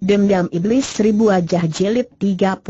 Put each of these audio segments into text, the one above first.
Dendam Iblis Seribu Wajah Jilid 34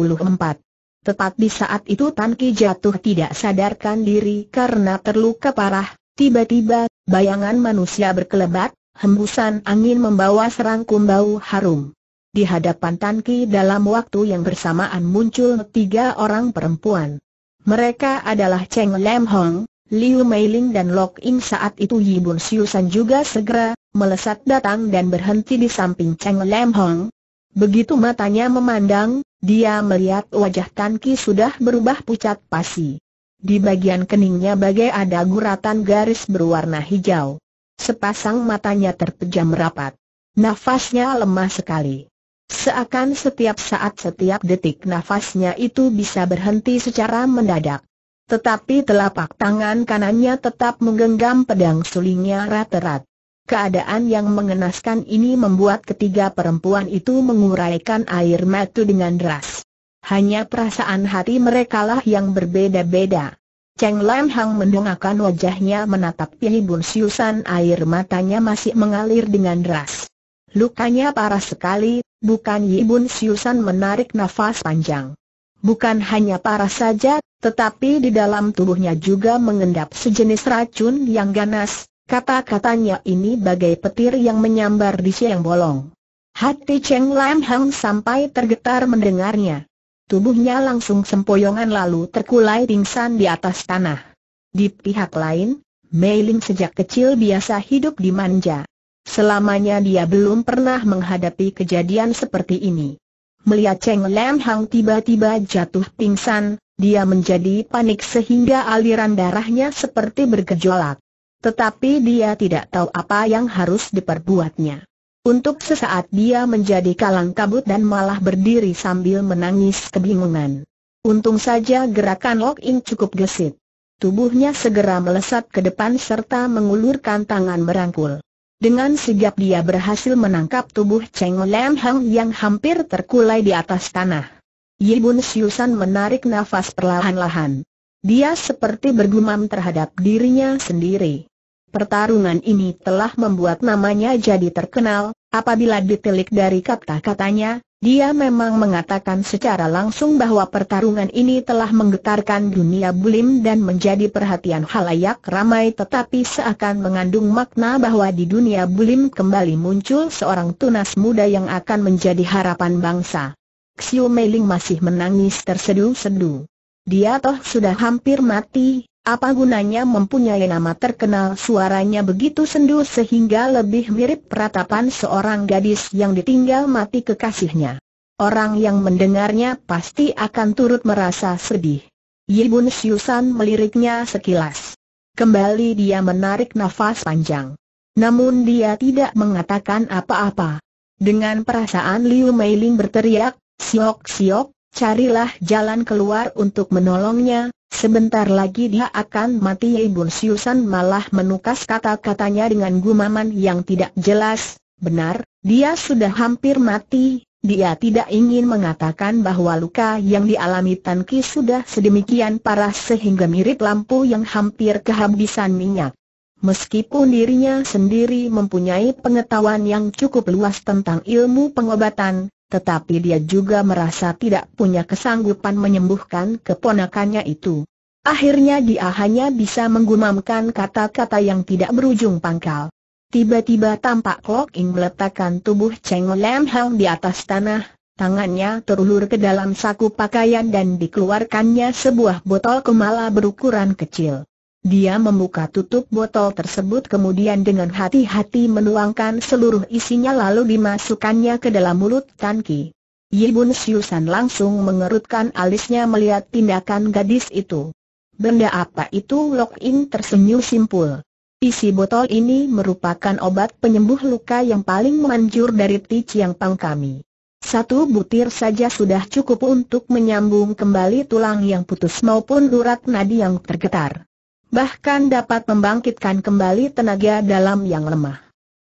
Tepat di saat itu Tan Ki jatuh tidak sadarkan diri karena terluka parah, tiba-tiba, bayangan manusia berkelebat, hembusan angin membawa serangkum bau harum. Di hadapan Tan Ki dalam waktu yang bersamaan muncul tiga orang perempuan. Mereka adalah Cheng Lam Hong, Liu Meiling dan Lok In saat itu Yi Bun Siusan juga segera, melesat datang dan berhenti di samping Cheng Lam Hong, Begitu matanya memandang, dia melihat wajah Tan Ki sudah berubah pucat pasi. Di bagian keningnya bagai ada guratan garis berwarna hijau. Sepasang matanya terpejam rapat. Nafasnya lemah sekali. Seakan setiap saat setiap detik nafasnya itu bisa berhenti secara mendadak. Tetapi telapak tangan kanannya tetap menggenggam pedang sulingnya rat-rat. Keadaan yang mengenaskan ini membuat ketiga perempuan itu menguraikan air mata dengan deras. Hanya perasaan hati mereka lah yang berbeda-beda. Cheng Lam Hang mendongakkan wajahnya menatap Pi Bun Siusan air matanya masih mengalir dengan deras. Lukanya parah sekali, bukan Yi Bun Siusan menarik nafas panjang. Bukan hanya parah saja, tetapi di dalam tubuhnya juga mengendap sejenis racun yang ganas, Kata-katanya ini bagai petir yang menyambar di siang bolong. Hati Cheng Lam Hang sampai tergetar mendengarnya. Tubuhnya langsung sempoyongan lalu terkulai pingsan di atas tanah. Di pihak lain, Mei Ling sejak kecil biasa hidup di manja. Selamanya dia belum pernah menghadapi kejadian seperti ini. Melihat Cheng Lam Hang tiba-tiba jatuh pingsan, dia menjadi panik sehingga aliran darahnya seperti bergejolak. Tetapi dia tidak tahu apa yang harus diperbuatnya. Untuk sesaat dia menjadi kalang kabut dan malah berdiri sambil menangis kebingungan. Untung saja gerakan Lok In cukup gesit. Tubuhnya segera melesat ke depan serta mengulurkan tangan merangkul. Dengan sigap dia berhasil menangkap tubuh Cheng Lam Hang yang hampir terkulai di atas tanah. Yi Bun Siusan menarik nafas perlahan-lahan. Dia seperti bergumam terhadap dirinya sendiri. Pertarungan ini telah membuat namanya jadi terkenal, apabila ditelik dari kata-katanya, dia memang mengatakan secara langsung bahwa pertarungan ini telah menggetarkan dunia bulim dan menjadi perhatian halayak ramai tetapi seakan mengandung makna bahwa di dunia bulim kembali muncul seorang tunas muda yang akan menjadi harapan bangsa. Xiu Meiling masih menangis terseduh-seduh. Dia toh sudah hampir mati, apa gunanya mempunyai nama terkenal suaranya begitu sendu sehingga lebih mirip peratapan seorang gadis yang ditinggal mati kekasihnya. Orang yang mendengarnya pasti akan turut merasa sedih. Yibun Siusan meliriknya sekilas. Kembali dia menarik nafas panjang. Namun dia tidak mengatakan apa-apa. Dengan perasaan Liu Meiling berteriak, Siok Siok, carilah jalan keluar untuk menolongnya, Sebentar lagi dia akan mati. Ibun Siusan malah menukas kata-katanya dengan gumaman yang tidak jelas, benar, dia sudah hampir mati, dia tidak ingin mengatakan bahwa luka yang dialami Tan Ki sudah sedemikian parah sehingga mirip lampu yang hampir kehabisan minyak. Meskipun dirinya sendiri mempunyai pengetahuan yang cukup luas tentang ilmu pengobatan, tetapi dia juga merasa tidak punya kesanggupan menyembuhkan keponakannya itu. Akhirnya dia hanya bisa menggumamkan kata-kata yang tidak berujung pangkal. Tiba-tiba tampak Lok Ing meletakkan tubuh Cheng Lam Hang di atas tanah, tangannya terulur ke dalam saku pakaian dan dikeluarkannya sebuah botol kemala berukuran kecil. Dia membuka tutup botol tersebut kemudian dengan hati-hati menuangkan seluruh isinya lalu dimasukkannya ke dalam mulut Tan Ki. Yi Bun Siusan langsung mengerutkan alisnya melihat tindakan gadis itu. Benda apa itu Lok In tersenyum simpul. Isi botol ini merupakan obat penyembuh luka yang paling manjur dari Ti Chiang Pang kami. Satu butir saja sudah cukup untuk menyambung kembali tulang yang putus maupun urat nadi yang tergetar bahkan dapat membangkitkan kembali tenaga dalam yang lemah.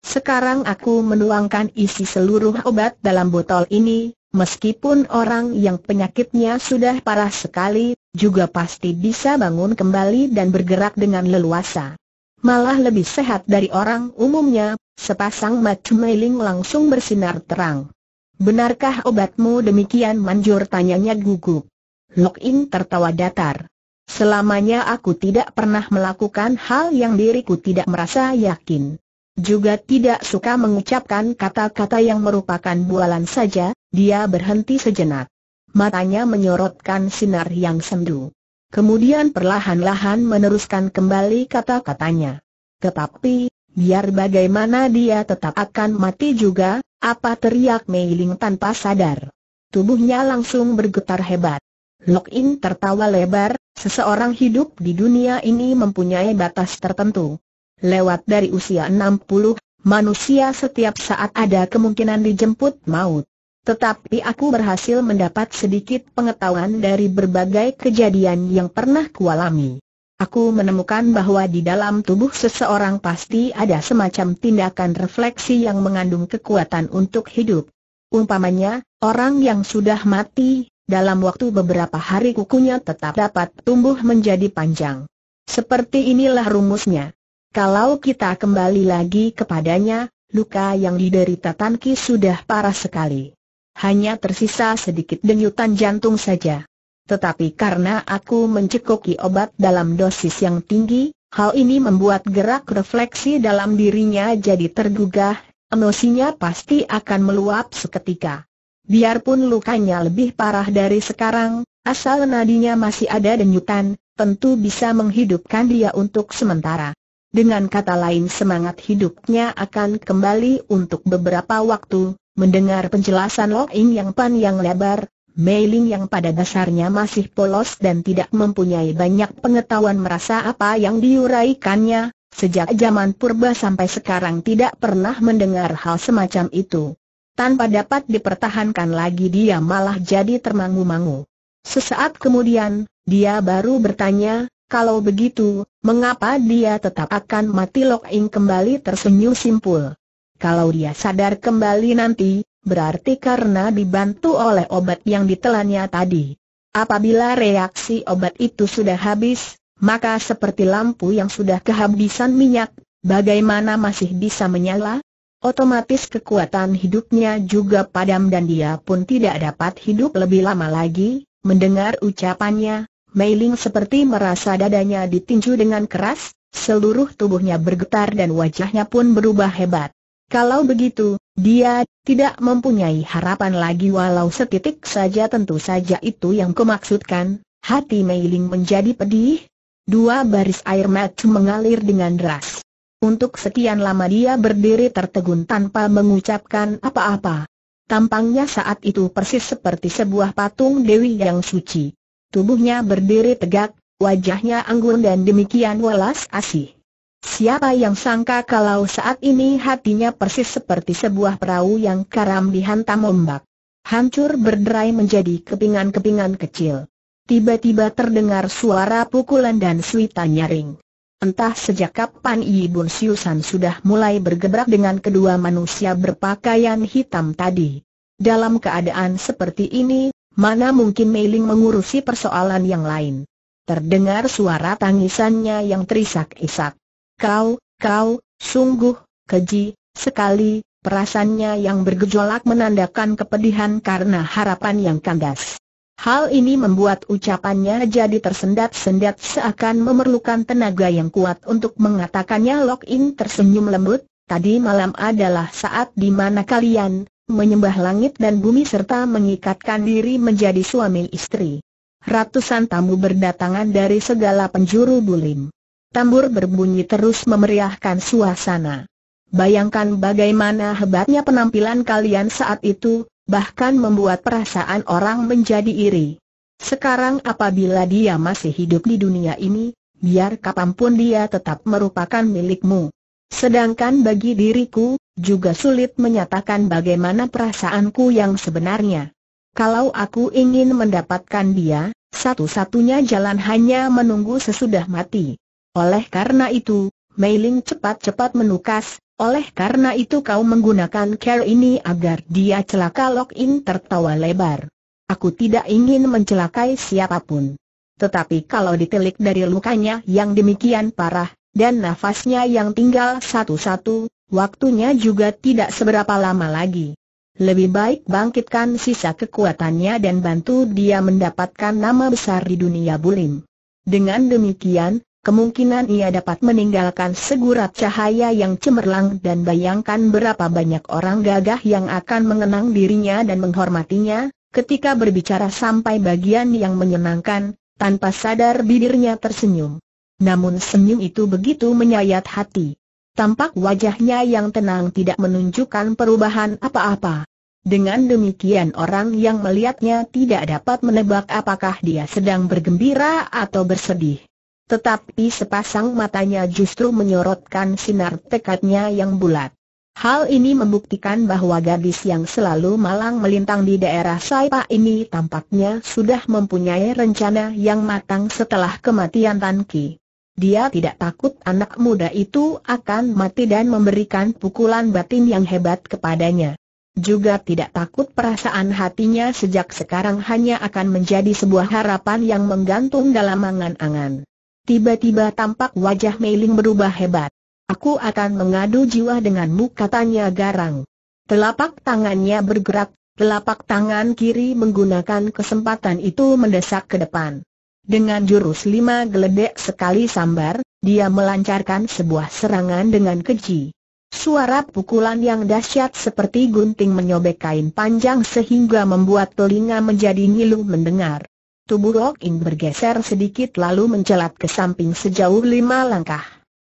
Sekarang aku menuangkan isi seluruh obat dalam botol ini, meskipun orang yang penyakitnya sudah parah sekali, juga pasti bisa bangun kembali dan bergerak dengan leluasa. Malah lebih sehat dari orang umumnya, sepasang mata Meiling langsung bersinar terang. Benarkah obatmu demikian manjur tanyanya gugup. Lok In tertawa datar. Selamanya aku tidak pernah melakukan hal yang diriku tidak merasa yakin. Juga tidak suka mengucapkan kata-kata yang merupakan bualan saja, dia berhenti sejenak. Matanya menyorotkan sinar yang sendu. Kemudian perlahan-lahan meneruskan kembali kata-katanya. Tetapi, biar bagaimana dia tetap akan mati juga, apa teriak Meiling tanpa sadar. Tubuhnya langsung bergetar hebat. Lok In tertawa lebar, seseorang hidup di dunia ini mempunyai batas tertentu. Lewat dari usia 60, manusia setiap saat ada kemungkinan dijemput maut. Tetapi aku berhasil mendapat sedikit pengetahuan dari berbagai kejadian yang pernah kualami. Aku menemukan bahwa di dalam tubuh seseorang pasti ada semacam tindakan refleksi yang mengandung kekuatan untuk hidup. Umpamanya, orang yang sudah mati, dalam waktu beberapa hari kukunya tetap dapat tumbuh menjadi panjang. Seperti inilah rumusnya. Kalau kita kembali lagi kepadanya, luka yang diderita Tanki sudah parah sekali. Hanya tersisa sedikit denyutan jantung saja. Tetapi karena aku mencekoki obat dalam dosis yang tinggi, hal ini membuat gerak refleksi dalam dirinya jadi tergugah, emosinya pasti akan meluap seketika. Biarpun lukanya lebih parah dari sekarang, asal nadinya masih ada denyutan, tentu bisa menghidupkan dia untuk sementara. Dengan kata lain semangat hidupnya akan kembali untuk beberapa waktu, mendengar penjelasan Lok In yang panjang lebar, Meiling yang pada dasarnya masih polos dan tidak mempunyai banyak pengetahuan merasa apa yang diuraikannya, sejak zaman purba sampai sekarang tidak pernah mendengar hal semacam itu. Tanpa dapat dipertahankan lagi dia malah jadi termangu-mangu. Sesaat kemudian, dia baru bertanya, kalau begitu, mengapa dia tetap akan mati Lok In kembali tersenyum simpul. Kalau dia sadar kembali nanti, berarti karena dibantu oleh obat yang ditelannya tadi. Apabila reaksi obat itu sudah habis, maka seperti lampu yang sudah kehabisan minyak, bagaimana masih bisa menyala? Otomatis kekuatan hidupnya juga padam dan dia pun tidak dapat hidup lebih lama lagi. Mendengar ucapannya, Meiling seperti merasa dadanya ditinju dengan keras, seluruh tubuhnya bergetar dan wajahnya pun berubah hebat. Kalau begitu, dia tidak mempunyai harapan lagi walau setitik saja tentu saja itu yang kumaksudkan. Hati Meiling menjadi pedih. Dua baris air mata mengalir dengan deras. Untuk sekian lama dia berdiri tertegun tanpa mengucapkan apa-apa. Tampangnya saat itu persis seperti sebuah patung Dewi yang suci. Tubuhnya berdiri tegak, wajahnya anggun dan demikian welas asih. Siapa yang sangka kalau saat ini hatinya persis seperti sebuah perahu yang karam dihantam ombak. Hancur berderai menjadi kepingan-kepingan kecil. Tiba-tiba terdengar suara pukulan dan suita nyaring. Entah sejak kapan Bun Siusan sudah mulai bergebrak dengan kedua manusia berpakaian hitam tadi. Dalam keadaan seperti ini, mana mungkin Meiling mengurusi persoalan yang lain. Terdengar suara tangisannya yang terisak-isak. Kau, kau, sungguh, keji, sekali, perasaannya yang bergejolak menandakan kepedihan karena harapan yang kandas. Hal ini membuat ucapannya jadi tersendat-sendat seakan memerlukan tenaga yang kuat untuk mengatakannya Lok In tersenyum lembut, tadi malam adalah saat di mana kalian, menyembah langit dan bumi serta mengikatkan diri menjadi suami istri. Ratusan tamu berdatangan dari segala penjuru bulim. Tambur berbunyi terus memeriahkan suasana. Bayangkan bagaimana hebatnya penampilan kalian saat itu, bahkan membuat perasaan orang menjadi iri. Sekarang apabila dia masih hidup di dunia ini, biar kapan pun dia tetap merupakan milikmu. Sedangkan bagi diriku, juga sulit menyatakan bagaimana perasaanku yang sebenarnya. Kalau aku ingin mendapatkan dia, satu-satunya jalan hanya menunggu sesudah mati. Oleh karena itu, Meiling cepat-cepat menukas, oleh karena itu kau menggunakan care ini agar dia celaka Lok In tertawa lebar. Aku tidak ingin mencelakai siapa pun. Tetapi kalau ditelik dari lukanya yang demikian parah, dan nafasnya yang tinggal satu-satu, waktunya juga tidak seberapa lama lagi. lebih baik bangkitkan sisa kekuatannya dan bantu dia mendapatkan nama besar di dunia bulim. Dengan demikian, kemungkinan ia dapat meninggalkan segurat cahaya yang cemerlang dan bayangkan berapa banyak orang gagah yang akan mengenang dirinya dan menghormatinya, ketika berbicara sampai bagian yang menyenangkan, tanpa sadar bibirnya tersenyum. Namun senyum itu begitu menyayat hati. Tampak wajahnya yang tenang tidak menunjukkan perubahan apa-apa. Dengan demikian orang yang melihatnya tidak dapat menebak apakah dia sedang bergembira atau bersedih tetapi sepasang matanya justru menyorotkan sinar tekadnya yang bulat. Hal ini membuktikan bahwa gadis yang selalu malang melintang di daerah Saipa ini tampaknya sudah mempunyai rencana yang matang setelah kematian Tan Ki. Dia tidak takut anak muda itu akan mati dan memberikan pukulan batin yang hebat kepadanya. Juga tidak takut perasaan hatinya sejak sekarang hanya akan menjadi sebuah harapan yang menggantung dalam angan-angan. Tiba-tiba tampak wajah Meiling berubah hebat. Aku akan mengadu jiwa denganmu katanya garang. Telapak tangannya bergerak, telapak tangan kiri menggunakan kesempatan itu mendesak ke depan. Dengan jurus lima geledek sekali sambar, dia melancarkan sebuah serangan dengan keji. Suara pukulan yang dahsyat seperti gunting menyobek kain panjang sehingga membuat telinga menjadi ngilu mendengar. Tubuh Lok In bergeser sedikit lalu mencelat ke samping sejauh lima langkah.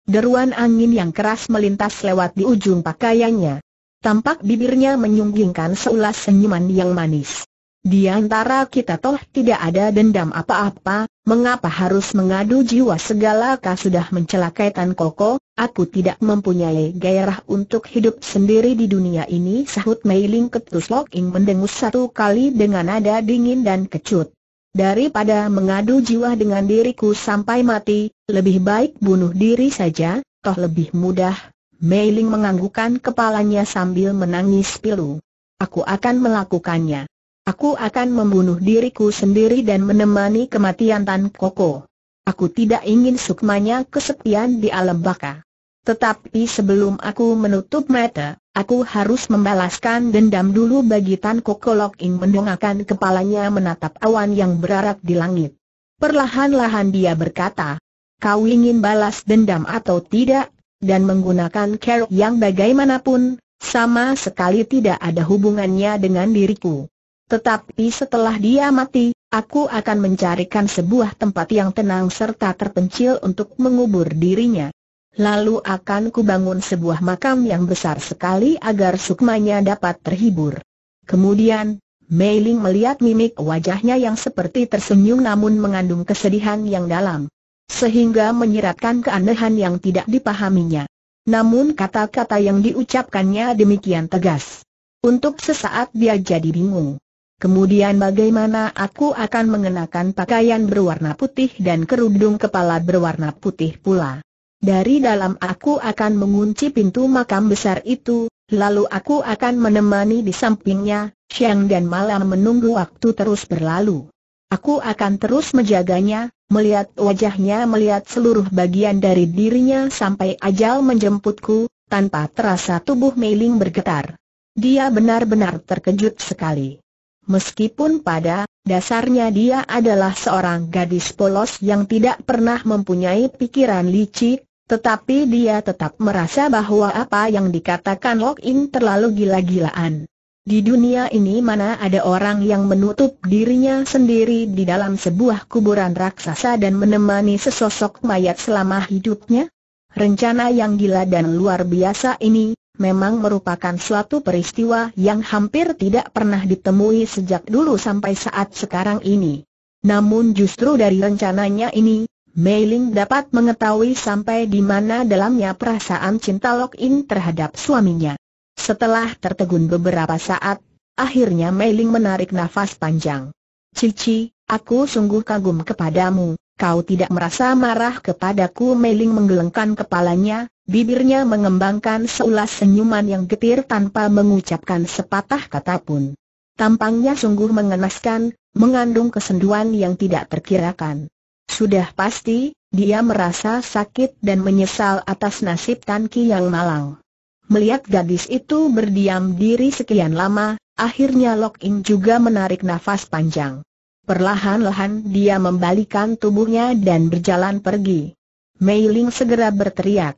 Deruan angin yang keras melintas lewat di ujung pakaiannya. Tampak bibirnya menyunggingkan seulas senyuman yang manis. Di antara kita toh tidak ada dendam apa-apa, mengapa harus mengadu jiwa segala kau sudah mencelakai Tan Koko, aku tidak mempunyai gairah untuk hidup sendiri di dunia ini sahut Meiling ketus Lok In mendengus satu kali dengan nada dingin dan kecut. Daripada mengadu jiwa dengan diriku sampai mati, lebih baik bunuh diri saja, toh lebih mudah. Meiling menganggukkan kepalanya sambil menangis pilu. Aku akan melakukannya. Aku akan membunuh diriku sendiri dan menemani kematian Tan Koko. Aku tidak ingin sukmanya kesepian di alam baka. Tetapi sebelum aku menutup mata, Aku harus membalaskan dendam dulu bagi Tan Kokolok Ing mendongakkan kepalanya menatap awan yang berarak di langit. Perlahan-lahan dia berkata, Kau ingin balas dendam atau tidak, dan menggunakan cara yang bagaimanapun, sama sekali tidak ada hubungannya dengan diriku. Tetapi setelah dia mati, aku akan mencarikan sebuah tempat yang tenang serta terpencil untuk mengubur dirinya. Lalu akan kubangun sebuah makam yang besar sekali agar sukmanya dapat terhibur. Kemudian, Meiling melihat mimik wajahnya yang seperti tersenyum namun mengandung kesedihan yang dalam. Sehingga menyiratkan keanehan yang tidak dipahaminya. Namun kata-kata yang diucapkannya demikian tegas. Untuk sesaat dia jadi bingung. Kemudian bagaimana aku akan mengenakan pakaian berwarna putih dan kerudung kepala berwarna putih pula. Dari dalam aku akan mengunci pintu makam besar itu, lalu aku akan menemani di sampingnya, siang dan malam menunggu waktu terus berlalu. Aku akan terus menjaganya, melihat wajahnya melihat seluruh bagian dari dirinya sampai ajal menjemputku, tanpa terasa tubuh Meiling bergetar. Dia benar-benar terkejut sekali. Meskipun pada dasarnya dia adalah seorang gadis polos yang tidak pernah mempunyai pikiran licik, tetapi dia tetap merasa bahwa apa yang dikatakan Lok In terlalu gila-gilaan. Di dunia ini mana ada orang yang menutup dirinya sendiri di dalam sebuah kuburan raksasa dan menemani sesosok mayat selama hidupnya? Rencana yang gila dan luar biasa ini, memang merupakan suatu peristiwa yang hampir tidak pernah ditemui sejak dulu sampai saat sekarang ini. Namun justru dari rencananya ini, Meiling dapat mengetahui sampai di mana dalamnya perasaan cinta Lok In terhadap suaminya. Setelah tertegun beberapa saat, akhirnya Meiling menarik nafas panjang. Cici, aku sungguh kagum kepadamu, kau tidak merasa marah kepadaku Meiling menggelengkan kepalanya, bibirnya mengembangkan seulas senyuman yang getir tanpa mengucapkan sepatah kata pun. Tampangnya sungguh mengenaskan, mengandung kesenduan yang tidak terkirakan. Sudah pasti, dia merasa sakit dan menyesal atas nasib Tan Ki yang malang. Melihat gadis itu berdiam diri sekian lama, akhirnya Lok In juga menarik nafas panjang. Perlahan-lahan dia membalikan tubuhnya dan berjalan pergi. Mei Ling segera berteriak.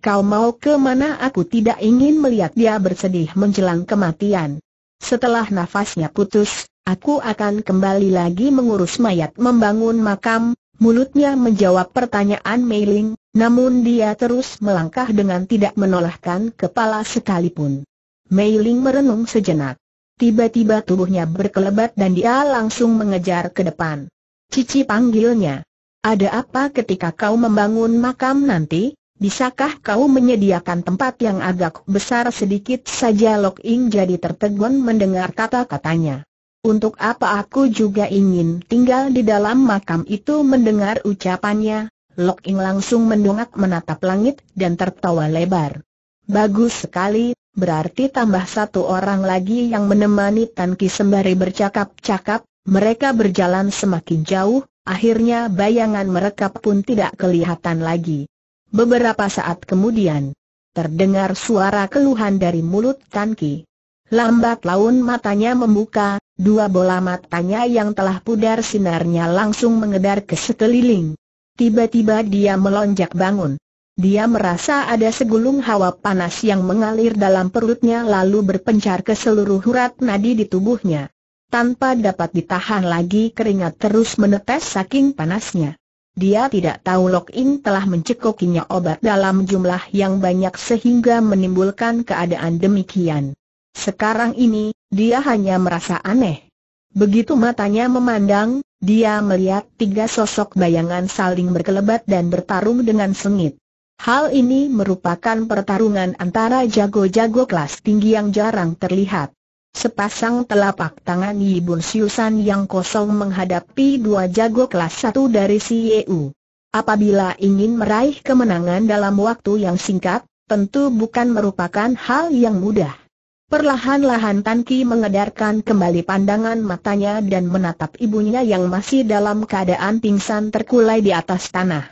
Kau mau ke mana aku tidak ingin melihat dia bersedih menjelang kematian. Setelah nafasnya putus, aku akan kembali lagi mengurus mayat membangun makam, mulutnya menjawab pertanyaan Mei Ling, namun dia terus melangkah dengan tidak menolehkan kepala sekalipun. Mei Ling merenung sejenak. Tiba-tiba tubuhnya berkelebat dan dia langsung mengejar ke depan. Cici panggilnya. Ada apa ketika kau membangun makam nanti? Bisakah kau menyediakan tempat yang agak besar sedikit saja Lok Ing jadi tertegun mendengar kata-katanya. Untuk apa aku juga ingin tinggal di dalam makam itu mendengar ucapannya, Lok Ing langsung mendongak menatap langit dan tertawa lebar. Bagus sekali, berarti tambah satu orang lagi yang menemani Tan Ki sembari bercakap-cakap, mereka berjalan semakin jauh, akhirnya bayangan mereka pun tidak kelihatan lagi. Beberapa saat kemudian, terdengar suara keluhan dari mulut Tan Ki. Lambat laun matanya membuka, dua bola matanya yang telah pudar sinarnya langsung mengedar ke sekeliling. Tiba-tiba dia melonjak bangun. Dia merasa ada segulung hawa panas yang mengalir dalam perutnya lalu berpencar ke seluruh urat nadi di tubuhnya. Tanpa dapat ditahan lagi keringat terus menetes saking panasnya. Dia tidak tahu Lok In telah mencekokinya obat dalam jumlah yang banyak sehingga menimbulkan keadaan demikian. Sekarang ini, dia hanya merasa aneh. Begitu matanya memandang, dia melihat tiga sosok bayangan saling berkelebat dan bertarung dengan sengit. Hal ini merupakan pertarungan antara jago-jago kelas tinggi yang jarang terlihat. Sepasang telapak tangan Yi Bun Siusan yang kosong menghadapi dua jago kelas satu dari Sieu. Apabila ingin meraih kemenangan dalam waktu yang singkat, tentu bukan merupakan hal yang mudah. Perlahan-lahan Tan Ki mengedarkan kembali pandangan matanya dan menatap ibunya yang masih dalam keadaan pingsan terkulai di atas tanah.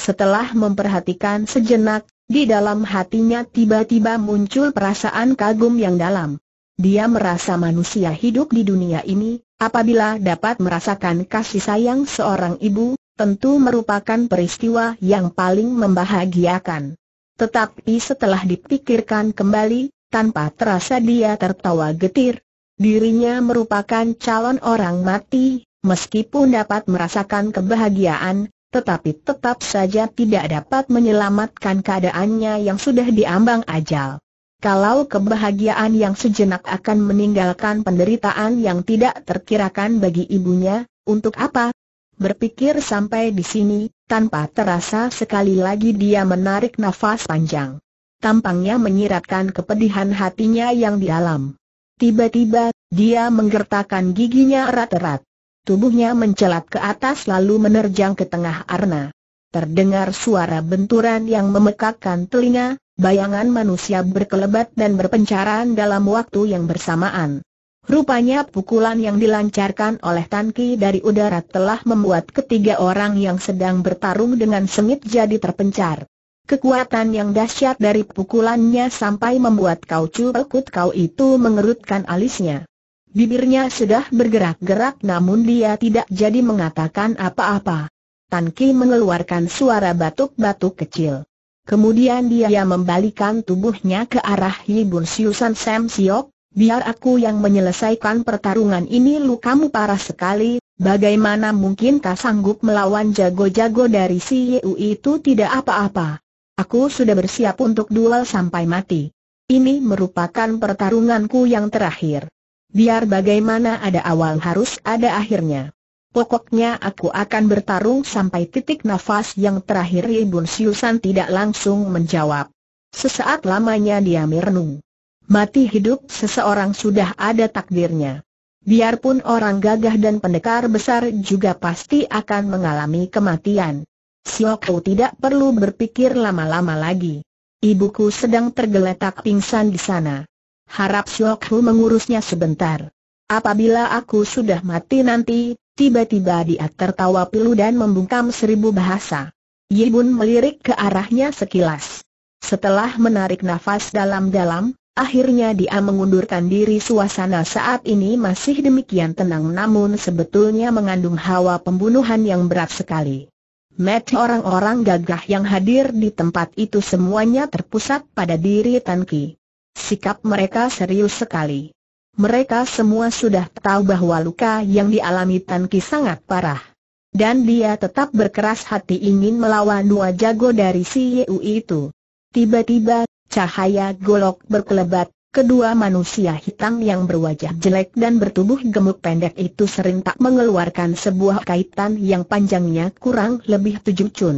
Setelah memperhatikan sejenak, di dalam hatinya tiba-tiba muncul perasaan kagum yang dalam. Dia merasa manusia hidup di dunia ini, apabila dapat merasakan kasih sayang seorang ibu, tentu merupakan peristiwa yang paling membahagiakan. Tetapi setelah dipikirkan kembali, tanpa terasa dia tertawa getir. Dirinya merupakan calon orang mati, meskipun dapat merasakan kebahagiaan, tetapi tetap saja tidak dapat menyelamatkan keadaannya yang sudah diambang ajal. Kalau kebahagiaan yang sejenak akan meninggalkan penderitaan yang tidak terkirakan bagi ibunya, untuk apa? Berpikir sampai di sini, tanpa terasa sekali lagi dia menarik nafas panjang tampangnya menyiratkan kepedihan hatinya yang dalam. Tiba-tiba, dia menggertakkan giginya erat-erat. Tubuhnya mencelat ke atas lalu menerjang ke tengah arna. Terdengar suara benturan yang memekakkan telinga, bayangan manusia berkelebat dan berpencaran dalam waktu yang bersamaan. Rupanya pukulan yang dilancarkan oleh Tanki dari udara telah membuat ketiga orang yang sedang bertarung dengan sengit jadi terpencar. Kekuatan yang dahsyat dari pukulannya sampai membuat kau curkut kau itu mengerutkan alisnya. Bibirnya sudah bergerak-gerak namun dia tidak jadi mengatakan apa-apa. Tan Ki mengeluarkan suara batuk-batuk kecil. Kemudian dia membalikan tubuhnya ke arah Yibun Siusan Sam Siok, biar aku yang menyelesaikan pertarungan ini lukamu parah sekali, bagaimana mungkin kau sanggup melawan jago-jago dari si Yu itu tidak apa-apa. Aku sudah bersiap untuk duel sampai mati. Ini merupakan pertarunganku yang terakhir. Biar bagaimana ada awal harus ada akhirnya. Pokoknya aku akan bertarung sampai titik nafas yang terakhir Ibun Siusan tidak langsung menjawab. Sesaat lamanya dia merenung. Mati hidup seseorang sudah ada takdirnya. Biarpun orang gagah dan pendekar besar juga pasti akan mengalami kematian. Sioku tidak perlu berpikir lama-lama lagi. Ibuku sedang tergeletak pingsan di sana. Harap Sioku mengurusnya sebentar. Apabila aku sudah mati nanti, tiba-tiba dia tertawa pilu dan membungkam seribu bahasa. Yibun melirik ke arahnya sekilas. Setelah menarik nafas dalam-dalam, akhirnya dia mengundurkan diri suasana saat ini masih demikian tenang namun sebetulnya mengandung hawa pembunuhan yang berat sekali. Met orang-orang gagah yang hadir di tempat itu semuanya terpusat pada diri Tan Ki. Sikap mereka serius sekali. Mereka semua sudah tahu bahwa luka yang dialami Tan Ki sangat parah. Dan dia tetap berkeras hati ingin melawan dua jago dari si Yu itu. Tiba-tiba, cahaya golok berkelebat, kedua manusia hitam yang berwajah jelek dan bertubuh gemuk pendek itu serentak mengeluarkan sebuah kaitan yang panjangnya kurang lebih tujuh cun.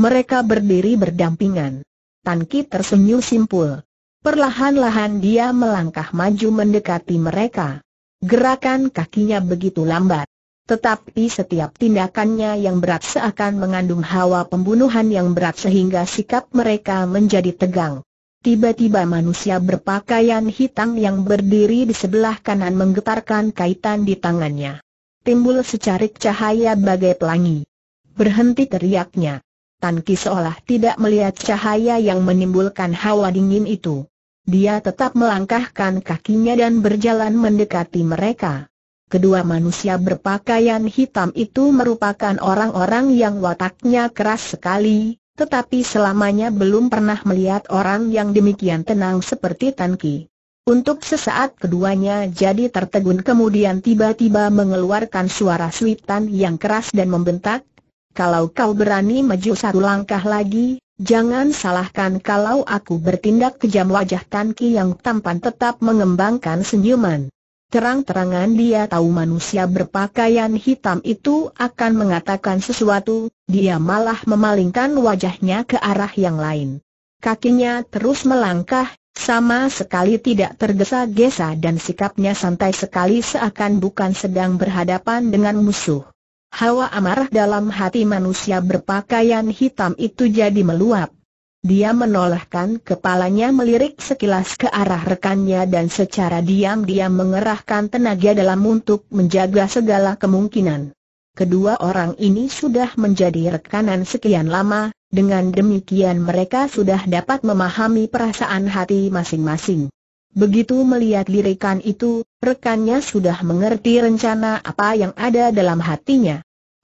Mereka berdiri berdampingan. Tanki tersenyum simpul. Perlahan-lahan dia melangkah maju mendekati mereka. Gerakan kakinya begitu lambat. Tetapi setiap tindakannya yang berat seakan mengandung hawa pembunuhan yang berat sehingga sikap mereka menjadi tegang. Tiba-tiba manusia berpakaian hitam yang berdiri di sebelah kanan menggetarkan kaitan di tangannya. Timbul secarik cahaya bagai pelangi. Berhenti teriaknya. Tanki seolah tidak melihat cahaya yang menimbulkan hawa dingin itu. Dia tetap melangkahkan kakinya dan berjalan mendekati mereka. Kedua manusia berpakaian hitam itu merupakan orang-orang yang wataknya keras sekali, tetapi selamanya belum pernah melihat orang yang demikian tenang seperti Tan Ki. Untuk sesaat keduanya jadi tertegun kemudian tiba-tiba mengeluarkan suara suitan yang keras dan membentak, kalau kau berani maju satu langkah lagi, jangan salahkan kalau aku bertindak kejam wajah Tan Ki yang tampan tetap mengembangkan senyuman. Terang-terangan dia tahu manusia berpakaian hitam itu akan mengatakan sesuatu, dia malah memalingkan wajahnya ke arah yang lain. Kakinya terus melangkah, sama sekali tidak tergesa-gesa dan sikapnya santai sekali seakan bukan sedang berhadapan dengan musuh. Hawa amarah dalam hati manusia berpakaian hitam itu jadi meluap. Dia menolehkan kepalanya melirik sekilas ke arah rekannya dan secara diam-diam mengerahkan tenaga dalam untuk menjaga segala kemungkinan. Kedua orang ini sudah menjadi rekanan sekian lama, dengan demikian mereka sudah dapat memahami perasaan hati masing-masing. Begitu melihat lirikan itu, rekannya sudah mengerti rencana apa yang ada dalam hatinya.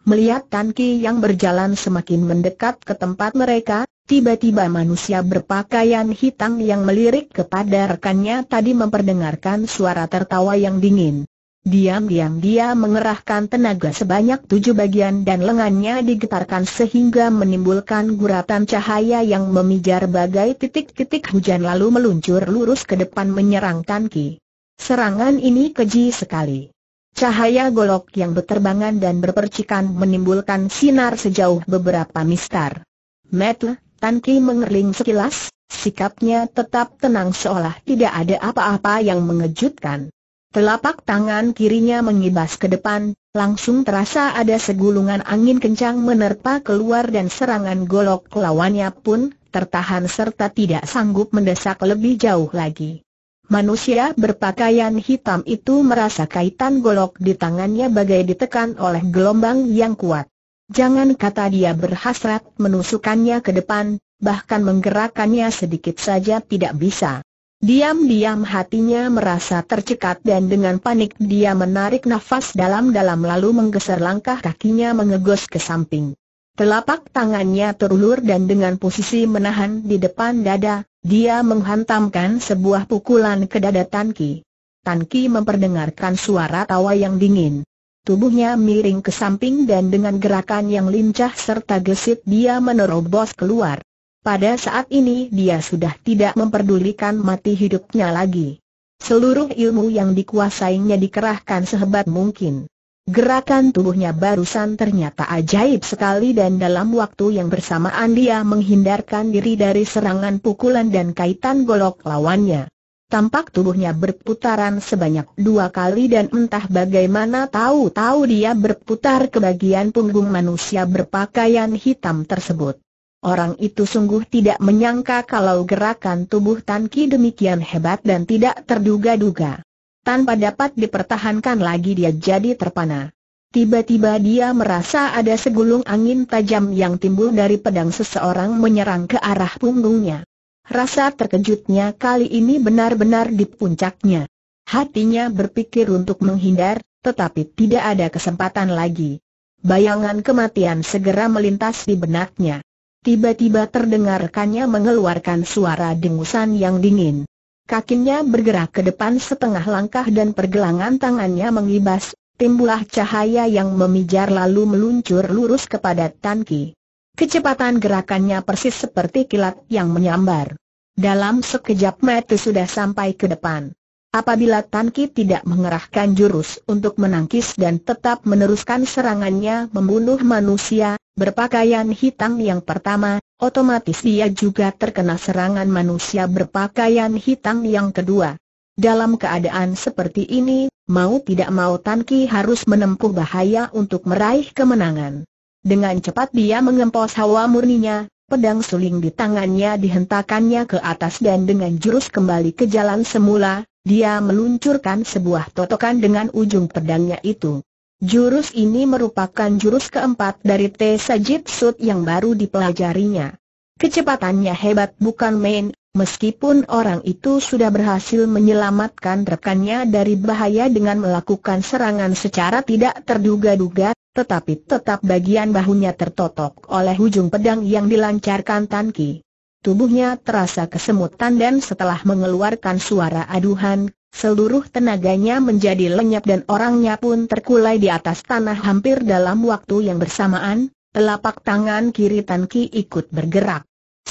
Melihat Tanki yang berjalan semakin mendekat ke tempat mereka, Tiba-tiba manusia berpakaian hitam yang melirik kepada rekannya tadi memperdengarkan suara tertawa yang dingin. Diam-diam dia mengerahkan tenaga sebanyak tujuh bagian dan lengannya digetarkan sehingga menimbulkan guratan cahaya yang memijar bagai titik-titik hujan lalu meluncur lurus ke depan menyerang Tanki. Serangan ini keji sekali. Cahaya golok yang berterbangan dan berpercikan menimbulkan sinar sejauh beberapa mistar. Metu, Tan Ki mengerling sekilas, sikapnya tetap tenang seolah tidak ada apa-apa yang mengejutkan. Telapak tangan kirinya mengibas ke depan, langsung terasa ada segulungan angin kencang menerpa keluar dan serangan golok lawannya pun tertahan serta tidak sanggup mendesak lebih jauh lagi. Manusia berpakaian hitam itu merasa kaitan golok di tangannya bagai ditekan oleh gelombang yang kuat. Jangan kata dia berhasrat menusukkannya ke depan, bahkan menggerakkannya sedikit saja tidak bisa. Diam-diam hatinya merasa tercekat dan dengan panik dia menarik nafas dalam-dalam lalu menggeser langkah kakinya mengegos ke samping. Telapak tangannya terulur dan dengan posisi menahan di depan dada, dia menghantamkan sebuah pukulan ke dada Tanki. Tanki memperdengarkan suara tawa yang dingin. Tubuhnya miring ke samping dan dengan gerakan yang lincah serta gesit dia menerobos keluar. Pada saat ini dia sudah tidak memperdulikan mati hidupnya lagi. Seluruh ilmu yang dikuasainya dikerahkan sehebat mungkin. Gerakan tubuhnya barusan ternyata ajaib sekali dan dalam waktu yang bersamaan dia menghindarkan diri dari serangan pukulan dan kaitan golok lawannya. Tampak tubuhnya berputaran sebanyak dua kali dan entah bagaimana tahu-tahu dia berputar ke bagian punggung manusia berpakaian hitam tersebut. Orang itu sungguh tidak menyangka kalau gerakan tubuh Tan Ki demikian hebat dan tidak terduga-duga. Tanpa dapat dipertahankan lagi dia jadi terpana. Tiba-tiba dia merasa ada segulung angin tajam yang timbul dari pedang seseorang menyerang ke arah punggungnya. Rasa terkejutnya kali ini benar-benar di puncaknya. Hatinya berpikir untuk menghindar, tetapi tidak ada kesempatan lagi. Bayangan kematian segera melintas di benaknya. Tiba-tiba terdengarkannya mengeluarkan suara dengusan yang dingin. Kakinya bergerak ke depan setengah langkah dan pergelangan tangannya mengibas, timbullah cahaya yang memijar lalu meluncur lurus kepada Tanki. Kecepatan gerakannya persis seperti kilat yang menyambar. Dalam sekejap mata sudah sampai ke depan. Apabila Tanki tidak mengerahkan jurus untuk menangkis dan tetap meneruskan serangannya membunuh manusia, berpakaian hitam yang pertama, otomatis dia juga terkena serangan manusia berpakaian hitam yang kedua. Dalam keadaan seperti ini, mau tidak mau Tanki harus menempuh bahaya untuk meraih kemenangan. Dengan cepat dia mengempos hawa murninya, pedang suling di tangannya dihentakannya ke atas dan dengan jurus kembali ke jalan semula, dia meluncurkan sebuah totokan dengan ujung pedangnya itu. Jurus ini merupakan jurus keempat dari Te Sajitsu yang baru dipelajarinya. Kecepatannya hebat bukan main, meskipun orang itu sudah berhasil menyelamatkan rekannya dari bahaya dengan melakukan serangan secara tidak terduga-duga, tetapi tetap bagian bahunya tertotok oleh ujung pedang yang dilancarkan Tanki. Tubuhnya terasa kesemutan dan setelah mengeluarkan suara aduhan, seluruh tenaganya menjadi lenyap dan orangnya pun terkulai di atas tanah hampir dalam waktu yang bersamaan, telapak tangan kiri Tanki ikut bergerak.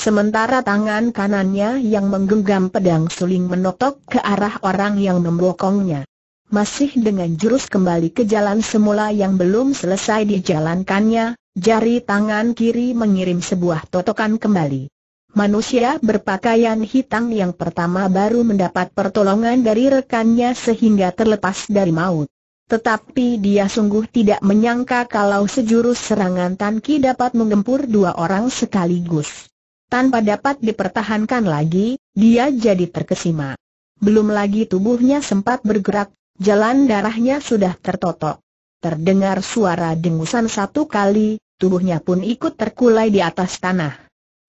Sementara tangan kanannya yang menggenggam pedang suling menotok ke arah orang yang membokongnya. Masih dengan jurus kembali ke jalan semula yang belum selesai dijalankannya, jari tangan kiri mengirim sebuah totokan kembali. Manusia berpakaian hitam yang pertama baru mendapat pertolongan dari rekannya sehingga terlepas dari maut. Tetapi dia sungguh tidak menyangka kalau sejurus serangan Tanki dapat menggempur dua orang sekaligus. Tanpa dapat dipertahankan lagi, dia jadi terkesima. Belum lagi tubuhnya sempat bergerak, jalan darahnya sudah tertotok. Terdengar suara dengusan satu kali, tubuhnya pun ikut terkulai di atas tanah.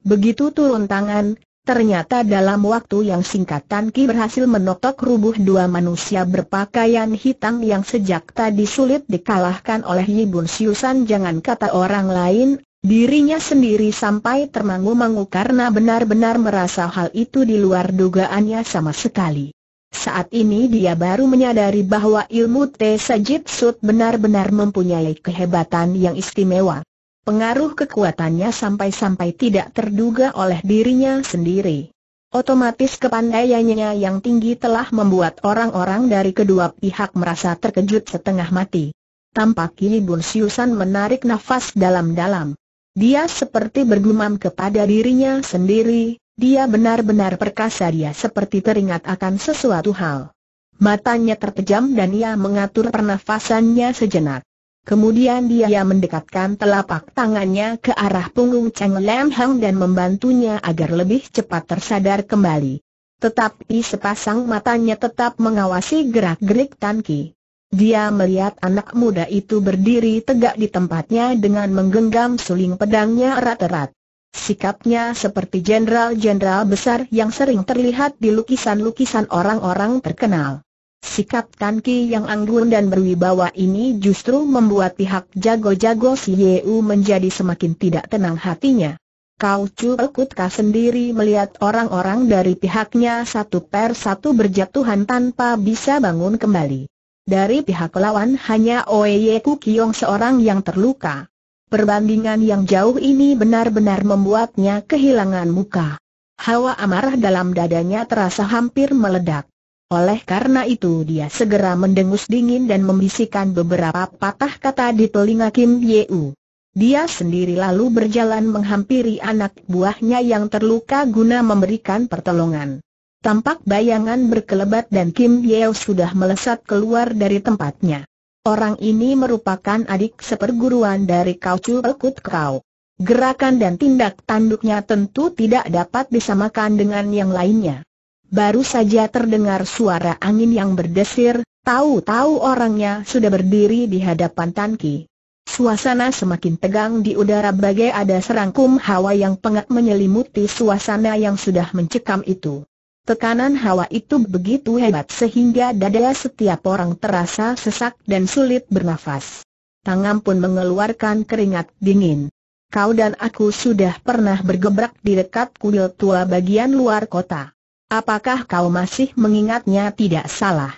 Begitu turun tangan, ternyata dalam waktu yang singkat Tan Ki berhasil menotok rubuh dua manusia berpakaian hitam yang sejak tadi sulit dikalahkan oleh Yibun Siusan jangan kata orang lain, dirinya sendiri sampai termangu-mangu karena benar-benar merasa hal itu di luar dugaannya sama sekali. Saat ini dia baru menyadari bahwa ilmu Te Sajitsu benar-benar mempunyai kehebatan yang istimewa. Pengaruh kekuatannya sampai-sampai tidak terduga oleh dirinya sendiri. Otomatis kepandaiannya yang tinggi telah membuat orang-orang dari kedua pihak merasa terkejut setengah mati. Tampak Kili Bun Siusan menarik nafas dalam-dalam. Dia seperti bergumam kepada dirinya sendiri, dia benar-benar perkasa dia seperti teringat akan sesuatu hal. Matanya terpejam dan ia mengatur pernafasannya sejenak. Kemudian dia mendekatkan telapak tangannya ke arah punggung Cheng Lam Hang dan membantunya agar lebih cepat tersadar kembali. Tetapi sepasang matanya tetap mengawasi gerak-gerik Tan Ki. Dia melihat anak muda itu berdiri tegak di tempatnya dengan menggenggam suling pedangnya erat-erat. Sikapnya seperti jenderal-jenderal besar yang sering terlihat di lukisan-lukisan orang-orang terkenal. Sikap Tan Ki yang anggun dan berwibawa ini justru membuat pihak jago-jago si Yeu menjadi semakin tidak tenang hatinya. Kau Cukutka sendiri melihat orang-orang dari pihaknya satu per satu berjatuhan tanpa bisa bangun kembali. Dari pihak lawan hanya Oye Kukiong seorang yang terluka. Perbandingan yang jauh ini benar-benar membuatnya kehilangan muka. Hawa amarah dalam dadanya terasa hampir meledak. Oleh karena itu dia segera mendengus dingin dan membisikkan beberapa patah kata di telinga Kim Yeu. Dia sendiri lalu berjalan menghampiri anak buahnya yang terluka guna memberikan pertolongan. Tampak bayangan berkelebat dan Kim Yeo sudah melesat keluar dari tempatnya. Orang ini merupakan adik seperguruan dari Kau Chu Kut Kau. Gerakan dan tindak tanduknya tentu tidak dapat disamakan dengan yang lainnya. Baru saja terdengar suara angin yang berdesir, tahu-tahu orangnya sudah berdiri di hadapan Tanki. Suasana semakin tegang di udara bagai ada serangkum hawa yang pengak menyelimuti suasana yang sudah mencekam itu. Tekanan hawa itu begitu hebat sehingga dada setiap orang terasa sesak dan sulit bernafas. Tangan pun mengeluarkan keringat dingin. Kau dan aku sudah pernah bergebrak di dekat kuil tua bagian luar kota. Apakah kau masih mengingatnya tidak salah?